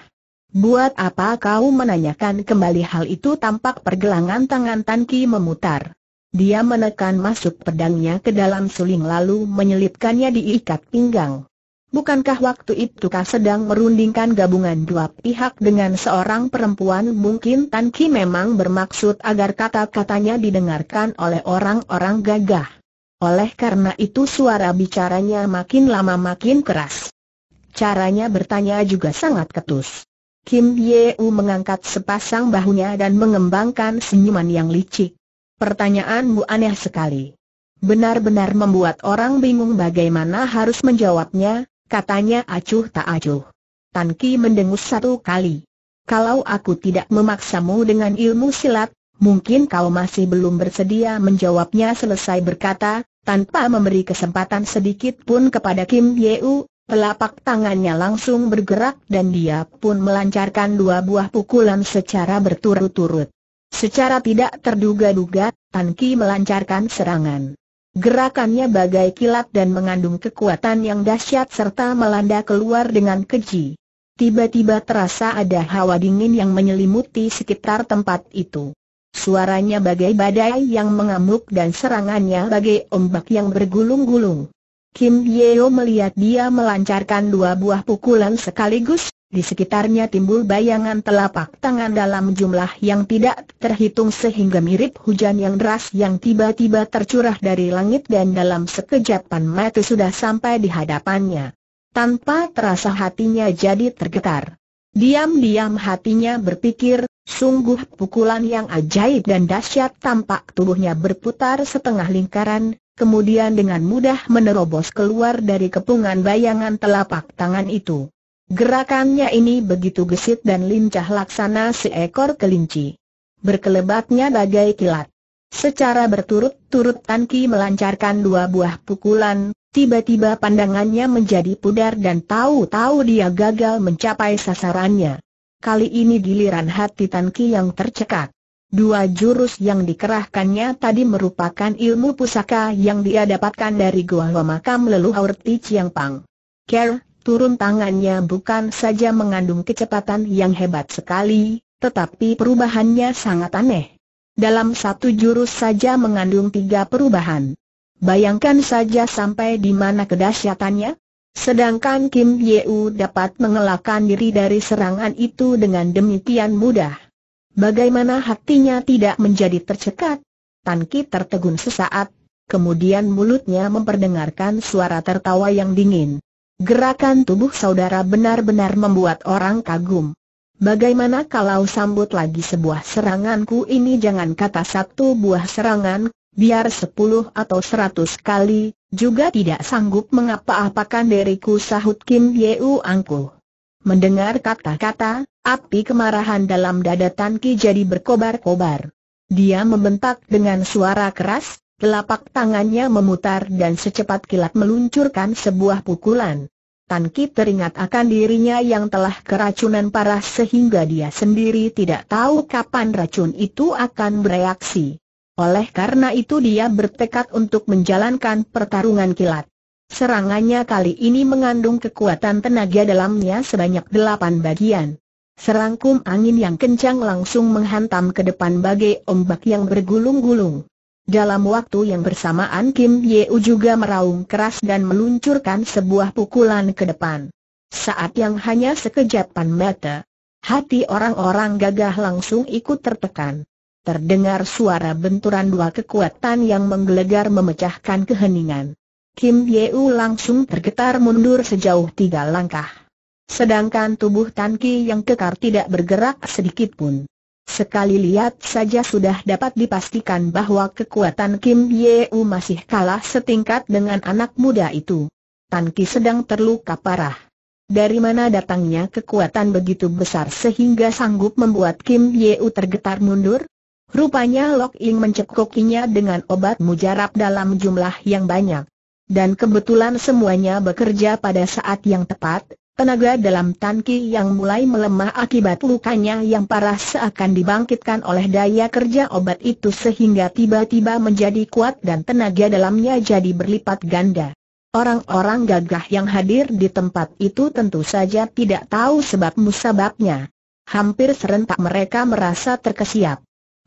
Buat apa kau menanyakan kembali hal itu tampak pergelangan tangan Tan Ki memutar. Dia menekan masuk pedangnya ke dalam suling lalu menyelipkannya di ikat pinggang. Bukankah waktu itu kau sedang merundingkan gabungan dua pihak dengan seorang perempuan mungkin Tan Ki memang bermaksud agar kata-katanya didengarkan oleh orang-orang gagah. Oleh karena itu suara bicaranya makin lama makin keras. Caranya bertanya juga sangat ketus. Kim Yeu mengangkat sepasang bahunya dan mengembangkan senyuman yang licik. Pertanyaanmu aneh sekali. Benar-benar membuat orang bingung bagaimana harus menjawabnya, katanya acuh tak acuh. Tan Ki mendengus satu kali. Kalau aku tidak memaksamu dengan ilmu silat, mungkin kau masih belum bersedia menjawabnya selesai berkata, tanpa memberi kesempatan sedikit pun kepada Kim Yeu, Telapak tangannya langsung bergerak dan dia pun melancarkan dua buah pukulan secara berturut-turut. Secara tidak terduga-duga, Tan Ki melancarkan serangan. Gerakannya bagai kilat dan mengandung kekuatan yang dahsyat serta melanda keluar dengan keji. Tiba-tiba terasa ada hawa dingin yang menyelimuti sekitar tempat itu. Suaranya bagai badai yang mengamuk dan serangannya bagai ombak yang bergulung-gulung. Kim Yeo melihat dia melancarkan dua buah pukulan sekaligus, di sekitarnya timbul bayangan telapak tangan dalam jumlah yang tidak terhitung sehingga mirip hujan yang deras yang tiba-tiba tercurah dari langit dan dalam sekejapan mata sudah sampai di hadapannya. Tanpa terasa hatinya jadi tergetar. Diam-diam hatinya berpikir, sungguh pukulan yang ajaib dan dahsyat tampak tubuhnya berputar setengah lingkaran, kemudian dengan mudah menerobos keluar dari kepungan bayangan telapak tangan itu. Gerakannya ini begitu gesit dan lincah laksana seekor kelinci. Berkelebatnya bagai kilat. Secara berturut-turut Tanki melancarkan dua buah pukulan, tiba-tiba pandangannya menjadi pudar dan tahu-tahu dia gagal mencapai sasarannya. Kali ini giliran hati Tanki yang tercekat. Dua jurus yang dikerahkannya tadi merupakan ilmu pusaka yang dia dapatkan dari Gua Makam Leluhur Ti Chiang Pang. Care, turun tangannya bukan saja mengandung kecepatan yang hebat sekali, tetapi perubahannya sangat aneh. Dalam satu jurus saja mengandung tiga perubahan. Bayangkan saja sampai di mana kedahsyatannya. Sedangkan Kim Yeu dapat mengelakkan diri dari serangan itu dengan demikian mudah. Bagaimana hatinya tidak menjadi tercekat? Tan Ki tertegun sesaat, kemudian mulutnya memperdengarkan suara tertawa yang dingin. Gerakan tubuh saudara benar-benar membuat orang kagum. Bagaimana kalau sambut lagi sebuah seranganku ini jangan kata satu buah serangan, biar sepuluh atau seratus kali, juga tidak sanggup mengapa-apakan diriku sahut Kim Yeu angkuh. Mendengar kata-kata, api kemarahan dalam dada Tan Ki jadi berkobar-kobar. Dia membentak dengan suara keras, telapak tangannya memutar dan secepat kilat meluncurkan sebuah pukulan. Tan Ki teringat akan dirinya yang telah keracunan parah sehingga dia sendiri tidak tahu kapan racun itu akan bereaksi. Oleh karena itu dia bertekad untuk menjalankan pertarungan kilat. Serangannya kali ini mengandung kekuatan tenaga dalamnya sebanyak delapan bagian. Serangkum angin yang kencang langsung menghantam ke depan bagai ombak yang bergulung-gulung. Dalam waktu yang bersamaan Kim Yeu juga meraung keras dan meluncurkan sebuah pukulan ke depan. Saat yang hanya sekejapan mata, hati orang-orang gagah langsung ikut tertekan. Terdengar suara benturan dua kekuatan yang menggelegar memecahkan keheningan. Kim Yeu langsung tergetar mundur sejauh tiga langkah. Sedangkan tubuh Tan Ki yang kekar tidak bergerak sedikit pun. Sekali lihat saja sudah dapat dipastikan bahwa kekuatan Kim Yeu masih kalah setingkat dengan anak muda itu. Tan Ki sedang terluka parah. Dari mana datangnya kekuatan begitu besar sehingga sanggup membuat Kim Yeu tergetar mundur? Rupanya Lok Ying mencekokinya dengan obat mujarab dalam jumlah yang banyak. Dan kebetulan semuanya bekerja pada saat yang tepat, tenaga dalam Tanki yang mulai melemah akibat lukanya yang parah seakan dibangkitkan oleh daya kerja obat itu sehingga tiba-tiba menjadi kuat dan tenaga dalamnya jadi berlipat ganda. Orang-orang gagah yang hadir di tempat itu tentu saja tidak tahu sebab musababnya. Hampir serentak mereka merasa terkesiap.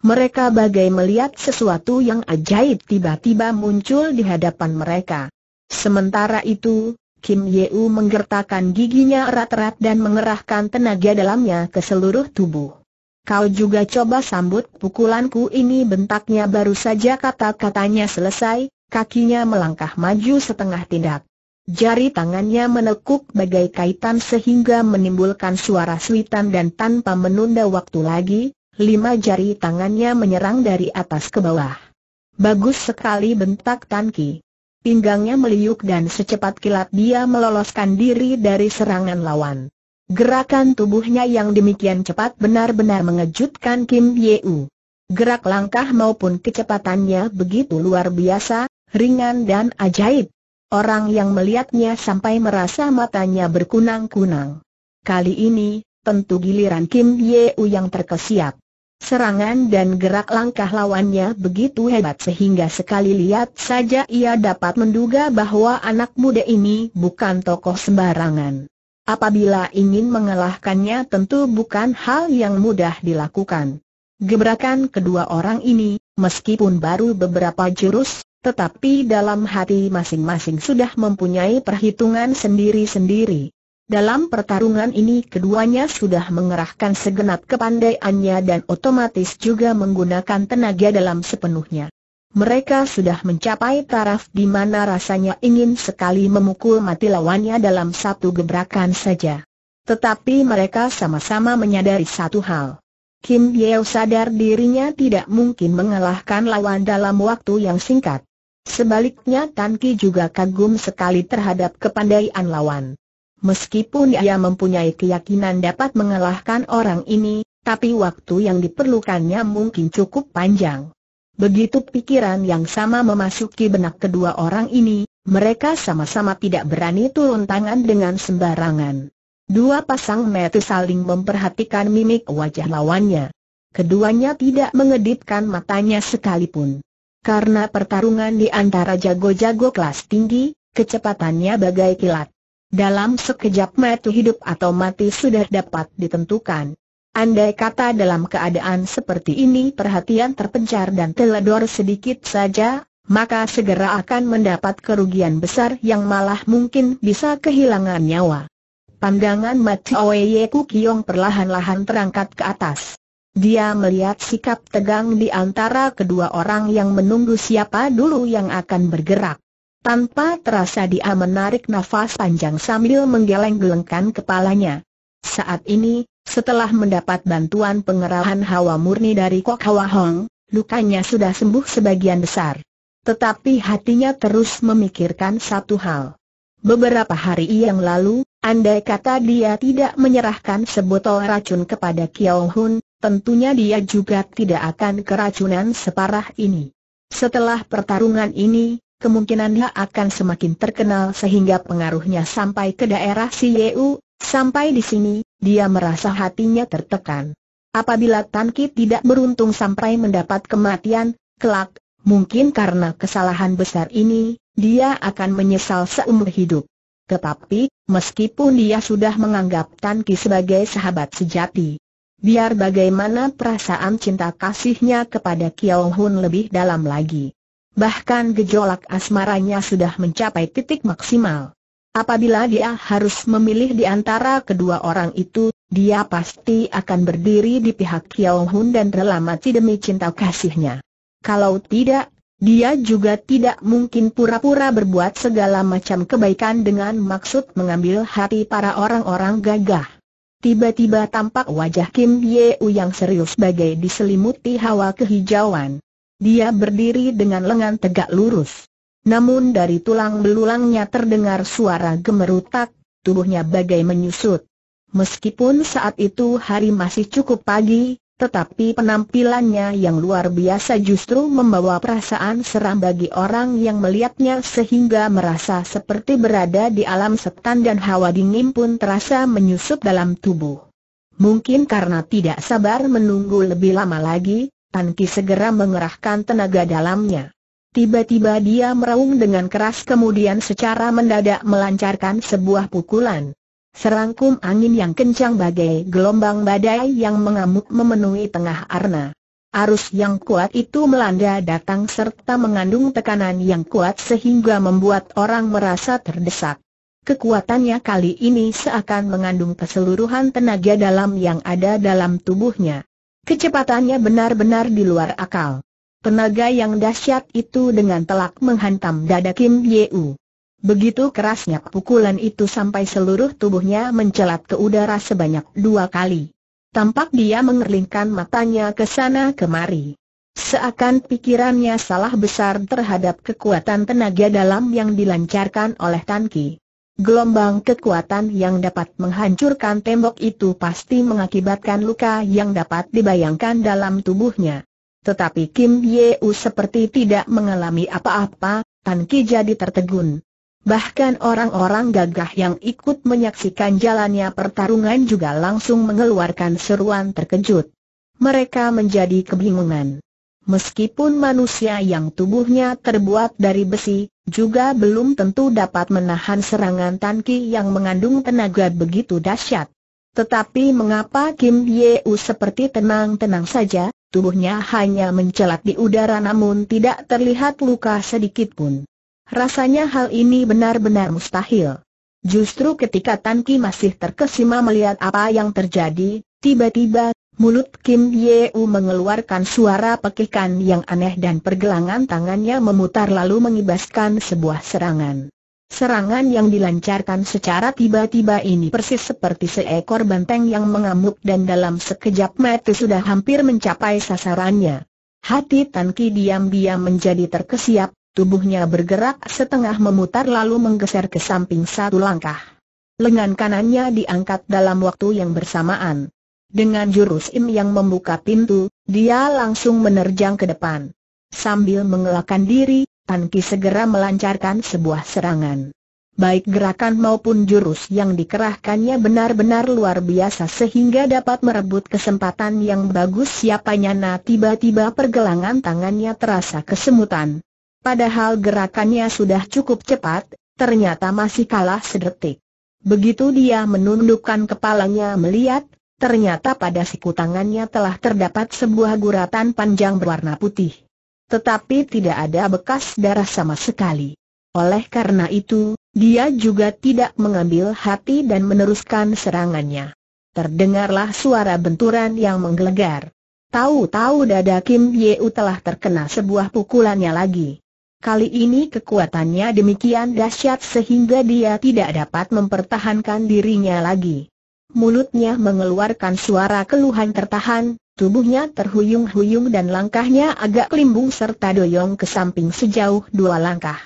Mereka bagai melihat sesuatu yang ajaib tiba-tiba muncul di hadapan mereka. Sementara itu, Kim Yeu menggertakkan giginya erat-erat dan mengerahkan tenaga dalamnya ke seluruh tubuh. Kau juga coba sambut pukulanku ini bentaknya baru saja kata-katanya selesai, kakinya melangkah maju setengah tindak. Jari tangannya menekuk bagai kaitan sehingga menimbulkan suara suitan dan tanpa menunda waktu lagi, lima jari tangannya menyerang dari atas ke bawah. Bagus sekali bentak Tanki. Pinggangnya meliuk dan secepat kilat dia meloloskan diri dari serangan lawan. Gerakan tubuhnya yang demikian cepat benar-benar mengejutkan Kim Yeu. Gerak langkah maupun kecepatannya begitu luar biasa, ringan dan ajaib. Orang yang melihatnya sampai merasa matanya berkunang-kunang. Kali ini, tentu giliran Kim Yeu yang terkesiap. Serangan dan gerak langkah lawannya begitu hebat sehingga sekali lihat saja ia dapat menduga bahwa anak muda ini bukan tokoh sembarangan. Apabila ingin mengalahkannya tentu bukan hal yang mudah dilakukan. Gebrakan kedua orang ini, meskipun baru beberapa jurus, tetapi dalam hati masing-masing sudah mempunyai perhitungan sendiri-sendiri. Dalam pertarungan ini keduanya sudah mengerahkan segenap kepandaiannya dan otomatis juga menggunakan tenaga dalam sepenuhnya. Mereka sudah mencapai taraf di mana rasanya ingin sekali memukul mati lawannya dalam satu gebrakan saja. Tetapi mereka sama-sama menyadari satu hal. Kim Yeo sadar dirinya tidak mungkin mengalahkan lawan dalam waktu yang singkat. Sebaliknya Tan Ki juga kagum sekali terhadap kepandaian lawan. Meskipun ia mempunyai keyakinan dapat mengalahkan orang ini, tapi waktu yang diperlukannya mungkin cukup panjang. Begitu pikiran yang sama memasuki benak kedua orang ini, mereka sama-sama tidak berani turun tangan dengan sembarangan. Dua pasang mata saling memperhatikan mimik wajah lawannya. Keduanya tidak mengedipkan matanya sekalipun. Karena pertarungan di antara jago-jago kelas tinggi, kecepatannya bagai kilat. Dalam sekejap mata hidup atau mati sudah dapat ditentukan. Andai kata dalam keadaan seperti ini perhatian terpencar dan teledor sedikit saja, maka segera akan mendapat kerugian besar yang malah mungkin bisa kehilangan nyawa. Pandangan mati Oye Kukiong perlahan-lahan terangkat ke atas. Dia melihat sikap tegang di antara kedua orang yang menunggu siapa dulu yang akan bergerak. Tanpa terasa dia menarik nafas panjang sambil menggeleng-gelengkan kepalanya. Saat ini, setelah mendapat bantuan pengerahan hawa murni dari Kok Hawa Hong, lukanya sudah sembuh sebagian besar. Tetapi hatinya terus memikirkan satu hal. Beberapa hari yang lalu, andai kata dia tidak menyerahkan sebotol racun kepada Kiao Hun, tentunya dia juga tidak akan keracunan separah ini. Setelah pertarungan ini, kemungkinan dia akan semakin terkenal sehingga pengaruhnya sampai ke daerah si Yeu, sampai di sini, dia merasa hatinya tertekan. Apabila Tan Ki tidak beruntung sampai mendapat kematian, kelak, mungkin karena kesalahan besar ini, dia akan menyesal seumur hidup. Tetapi, meskipun dia sudah menganggap Tan Ki sebagai sahabat sejati, biar bagaimana perasaan cinta kasihnya kepada Kiao Hun lebih dalam lagi. Bahkan gejolak asmaranya sudah mencapai titik maksimal. Apabila dia harus memilih di antara kedua orang itu, dia pasti akan berdiri di pihak Kiao Hun dan rela mati demi cinta kasihnya. Kalau tidak, dia juga tidak mungkin pura-pura berbuat segala macam kebaikan dengan maksud mengambil hati para orang-orang gagah. Tiba-tiba tampak wajah Kim Yeu yang serius bagai diselimuti hawa kehijauan. Dia berdiri dengan lengan tegak lurus. Namun dari tulang belulangnya terdengar suara gemerutak, tubuhnya bagai menyusut. Meskipun saat itu hari masih cukup pagi, tetapi penampilannya yang luar biasa justru membawa perasaan seram bagi orang yang melihatnya sehingga merasa seperti berada di alam setan dan hawa dingin pun terasa menyusup dalam tubuh. Mungkin karena tidak sabar menunggu lebih lama lagi, Tan Ki segera mengerahkan tenaga dalamnya. Tiba-tiba dia meraung dengan keras kemudian secara mendadak melancarkan sebuah pukulan. Serangkum angin yang kencang bagai gelombang badai yang mengamuk memenuhi tengah arna. Arus yang kuat itu melanda datang serta mengandung tekanan yang kuat sehingga membuat orang merasa terdesak. Kekuatannya kali ini seakan mengandung keseluruhan tenaga dalam yang ada dalam tubuhnya. Kecepatannya benar-benar di luar akal. Tenaga yang dahsyat itu dengan telak menghantam dada Kim Yeu. Begitu kerasnya pukulan itu sampai seluruh tubuhnya mencelat ke udara sebanyak dua kali. Tampak dia mengerlingkan matanya ke sana kemari. Seakan pikirannya salah besar terhadap kekuatan tenaga dalam yang dilancarkan oleh Tanki. Gelombang kekuatan yang dapat menghancurkan tembok itu pasti mengakibatkan luka yang dapat dibayangkan dalam tubuhnya. Tetapi Kim Yeu seperti tidak mengalami apa-apa, Tanki jadi tertegun. Bahkan orang-orang gagah yang ikut menyaksikan jalannya pertarungan juga langsung mengeluarkan seruan terkejut. Mereka menjadi kebingungan. Meskipun manusia yang tubuhnya terbuat dari besi, juga belum tentu dapat menahan serangan Tanki yang mengandung tenaga begitu dahsyat. Tetapi mengapa Kim Yeu seperti tenang-tenang saja, tubuhnya hanya mencelat di udara namun tidak terlihat luka sedikit pun. Rasanya hal ini benar-benar mustahil. Justru ketika Tan Ki masih terkesima melihat apa yang terjadi, tiba-tiba, mulut Kim Yeu mengeluarkan suara pekikan yang aneh dan pergelangan tangannya memutar lalu mengibaskan sebuah serangan. Serangan yang dilancarkan secara tiba-tiba ini persis seperti seekor banteng yang mengamuk dan dalam sekejap mata sudah hampir mencapai sasarannya. Hati Tan Ki diam-diam menjadi terkesiap, tubuhnya bergerak setengah memutar lalu menggeser ke samping satu langkah. Lengan kanannya diangkat dalam waktu yang bersamaan. Dengan jurus im yang membuka pintu, dia langsung menerjang ke depan. Sambil mengelakkan diri, Tan Ki segera melancarkan sebuah serangan. Baik gerakan maupun jurus yang dikerahkannya benar-benar luar biasa sehingga dapat merebut kesempatan yang bagus siapanya nah tiba-tiba pergelangan tangannya terasa kesemutan. Padahal gerakannya sudah cukup cepat, ternyata masih kalah sedetik. Begitu dia menundukkan kepalanya melihat, ternyata pada siku tangannya telah terdapat sebuah guratan panjang berwarna putih. Tetapi tidak ada bekas darah sama sekali. Oleh karena itu, dia juga tidak mengambil hati dan meneruskan serangannya. Terdengarlah suara benturan yang menggelegar. Tahu-tahu dada Kim Yeu telah terkena sebuah pukulannya lagi. Kali ini kekuatannya demikian dahsyat sehingga dia tidak dapat mempertahankan dirinya lagi. Mulutnya mengeluarkan suara keluhan tertahan, tubuhnya terhuyung-huyung dan langkahnya agak kelimbung serta doyong ke samping sejauh dua langkah.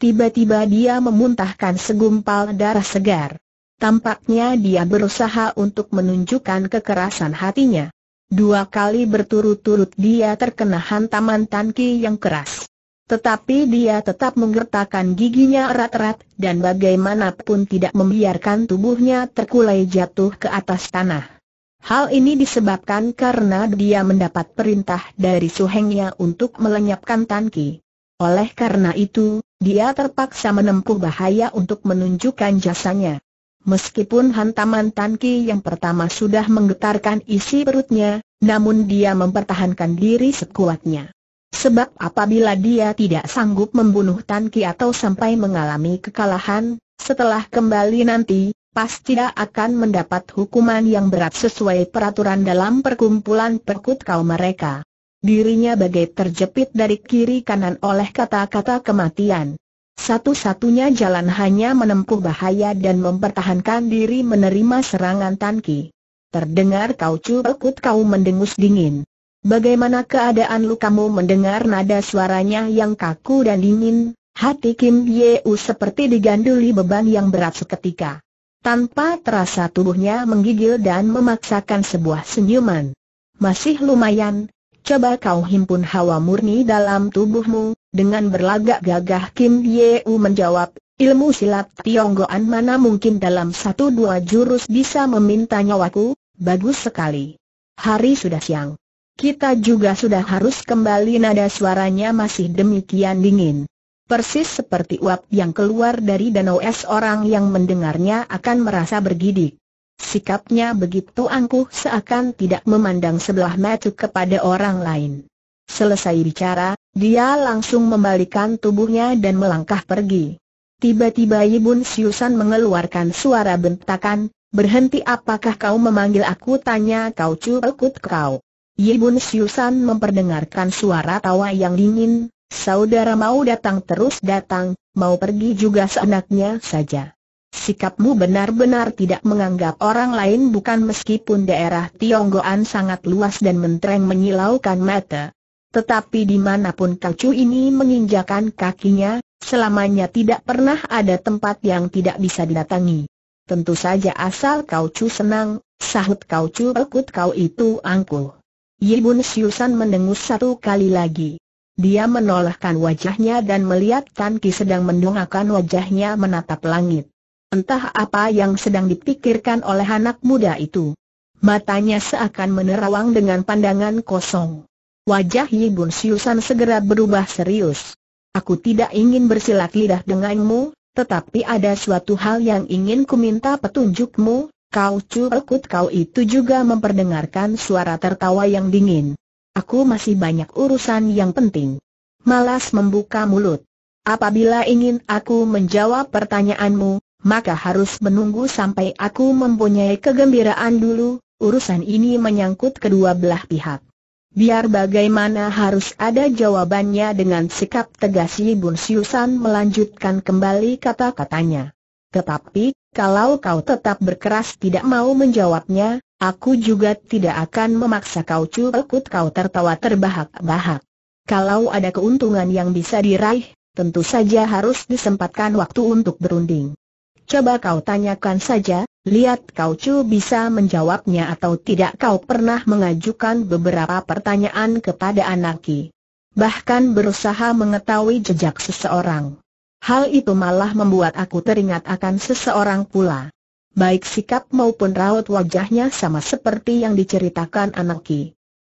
Tiba-tiba dia memuntahkan segumpal darah segar. Tampaknya dia berusaha untuk menunjukkan kekerasan hatinya. Dua kali berturut-turut dia terkena hantaman tanki yang keras. Tetapi dia tetap menggertakkan giginya erat-erat, dan bagaimanapun tidak membiarkan tubuhnya terkulai jatuh ke atas tanah. Hal ini disebabkan karena dia mendapat perintah dari suhengnya untuk melenyapkan Tanki. Oleh karena itu, dia terpaksa menempuh bahaya untuk menunjukkan jasanya. Meskipun hantaman Tanki yang pertama sudah menggetarkan isi perutnya, namun dia mempertahankan diri sekuatnya. Sebab apabila dia tidak sanggup membunuh Tan Ki atau sampai mengalami kekalahan, setelah kembali nanti, pasti tidak akan mendapat hukuman yang berat sesuai peraturan dalam perkumpulan perkut kaum mereka. Dirinya bagai terjepit dari kiri kanan oleh kata-kata kematian. Satu-satunya jalan hanya menempuh bahaya dan mempertahankan diri menerima serangan Tanki. Terdengar kau cupekut kau mendengus dingin. Bagaimana keadaan lukamu mendengar nada suaranya yang kaku dan dingin, hati Kim Yeu seperti diganduli beban yang berat seketika. Tanpa terasa tubuhnya menggigil dan memaksakan sebuah senyuman. Masih lumayan, coba kau himpun hawa murni dalam tubuhmu, dengan berlagak gagah Kim Yeu menjawab, ilmu silat Tionggoan mana mungkin dalam satu dua jurus bisa meminta nyawaku, bagus sekali. Hari sudah siang. Kita juga sudah harus kembali nada suaranya masih demikian dingin. Persis seperti uap yang keluar dari danau es orang yang mendengarnya akan merasa bergidik. Sikapnya begitu angkuh seakan tidak memandang sebelah mata kepada orang lain. Selesai bicara, dia langsung membalikan tubuhnya dan melangkah pergi. Tiba-tiba Yibun Siusan mengeluarkan suara bentakan, berhenti apakah kau memanggil aku tanya kau curkut kau. Yibun Siusan memperdengarkan suara tawa yang dingin, saudara mau datang terus datang, mau pergi juga seenaknya saja. Sikapmu benar-benar tidak menganggap orang lain bukan meskipun daerah Tionggoan sangat luas dan mentereng menyilaukan mata. Tetapi di mana pun kacu ini menginjakan kakinya, selamanya tidak pernah ada tempat yang tidak bisa didatangi. Tentu saja asal kaucu senang, sahut kaucu ekut kau itu angkuh. Yibun Siusan mendengus satu kali lagi. Dia menolehkan wajahnya dan melihat Tan Ki sedang mendongakkan wajahnya menatap langit. Entah apa yang sedang dipikirkan oleh anak muda itu. Matanya seakan menerawang dengan pandangan kosong. Wajah Yibun Siusan segera berubah serius. Aku tidak ingin bersilat lidah denganmu, tetapi ada suatu hal yang ingin ku minta petunjukmu, kau curkut kau itu juga memperdengarkan suara tertawa yang dingin. Aku masih banyak urusan yang penting. Malas membuka mulut. Apabila ingin aku menjawab pertanyaanmu, maka harus menunggu sampai aku mempunyai kegembiraan dulu, urusan ini menyangkut kedua belah pihak. Biar bagaimana harus ada jawabannya dengan sikap tegas Yibun Siusan melanjutkan kembali kata-katanya. Tetapi, kalau kau tetap berkeras tidak mau menjawabnya, aku juga tidak akan memaksa kau cukut kau tertawa terbahak-bahak. Kalau ada keuntungan yang bisa diraih, tentu saja harus disempatkan waktu untuk berunding. Coba kau tanyakan saja, lihat kau cu bisa menjawabnya atau tidak kau pernah mengajukan beberapa pertanyaan kepada anaki. Bahkan berusaha mengetahui jejak seseorang. Hal itu malah membuat aku teringat akan seseorang pula. Baik sikap maupun raut wajahnya sama seperti yang diceritakan anaki.